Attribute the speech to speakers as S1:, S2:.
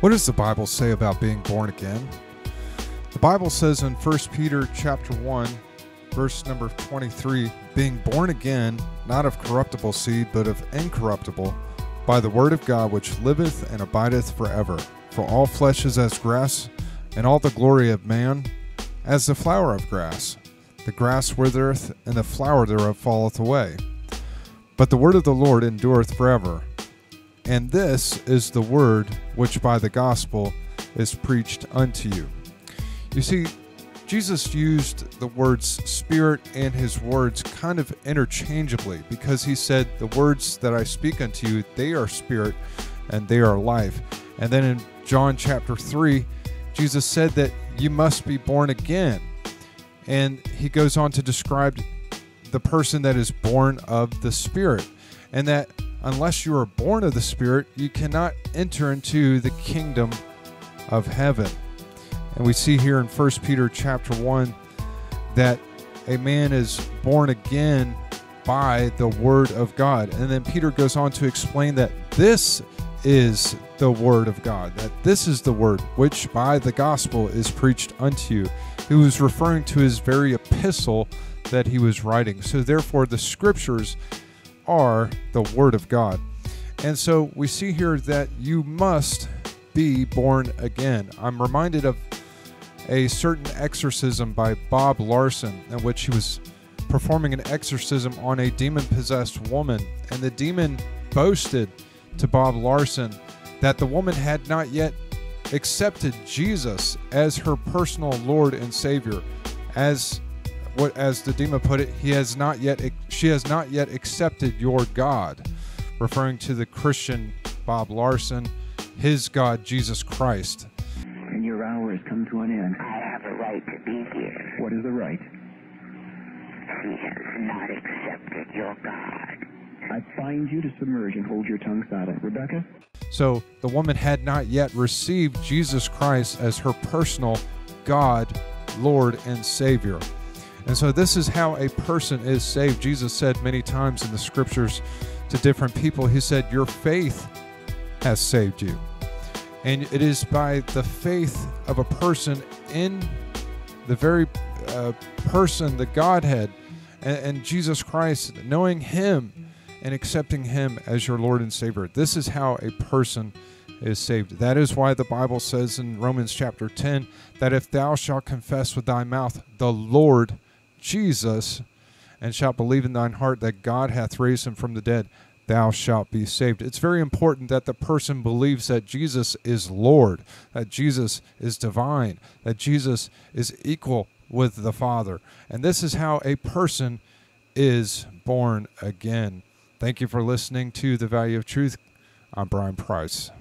S1: What does the Bible say about being born again? The Bible says in 1 Peter chapter 1, verse number 23, being born again, not of corruptible seed, but of incorruptible, by the word of God which liveth and abideth forever. For all flesh is as grass, and all the glory of man as the flower of grass. The grass withereth, and the flower thereof falleth away. But the word of the Lord endureth forever. And this is the word which by the gospel is preached unto you. You see, Jesus used the words spirit and his words kind of interchangeably because he said, The words that I speak unto you, they are spirit and they are life. And then in John chapter 3, Jesus said that you must be born again. And he goes on to describe the person that is born of the Spirit, and that unless you are born of the Spirit, you cannot enter into the kingdom of heaven. And we see here in 1 Peter chapter 1 that a man is born again by the word of God. And then Peter goes on to explain that this is the word of God, that this is the word which by the gospel is preached unto you. He was referring to his very epistle that he was writing. So, therefore, the scriptures are the Word of God. And so we see here that you must be born again. I'm reminded of a certain exorcism by Bob Larson, in which he was performing an exorcism on a demon possessed woman. And the demon boasted to Bob Larson that the woman had not yet accepted Jesus as her personal Lord and Savior, as what as the demon put it, he has not yet she has not yet accepted your God, referring to the Christian Bob Larson, his God Jesus Christ.
S2: And your hour has come to an end.
S3: I have a right to be here.
S2: What is the right?
S3: He has not accepted your God.
S2: I find you to submerge and hold your tongue silent. Rebecca?
S1: So the woman had not yet received Jesus Christ as her personal God, Lord, and Savior. And so, this is how a person is saved. Jesus said many times in the scriptures to different people, He said, Your faith has saved you. And it is by the faith of a person in the very uh, person, the Godhead, and, and Jesus Christ, knowing Him and accepting Him as your Lord and Savior. This is how a person is saved. That is why the Bible says in Romans chapter 10 that if thou shalt confess with thy mouth the Lord Jesus, and shalt believe in thine heart that God hath raised him from the dead, thou shalt be saved. It's very important that the person believes that Jesus is Lord, that Jesus is divine, that Jesus is equal with the Father. And this is how a person is born again. Thank you for listening to The Value of Truth. I'm Brian Price.